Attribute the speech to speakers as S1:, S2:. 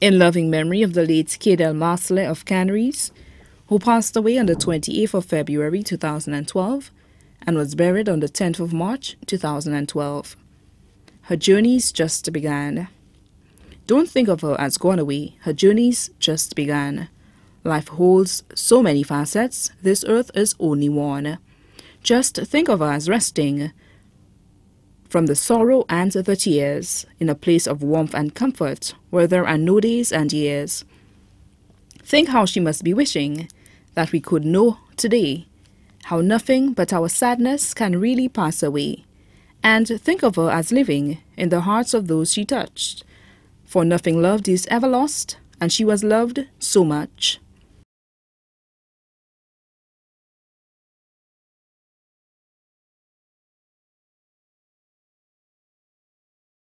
S1: In loving memory of the late Kaydelle Marcellin of Canaries, who passed away on the 28th of February 2012 and was buried on the 10th of March 2012. Her journeys just began. Don't think of her as gone away, her journeys just began. Life holds so many facets, this earth is only one. Just think of her as resting from the sorrow and the tears in a place of warmth and comfort where there are no days and years. Think how she must be wishing that we could know today how nothing but our sadness can really pass away, and think of her as living in the hearts of those she touched. For nothing loved is ever lost, and she was loved so much.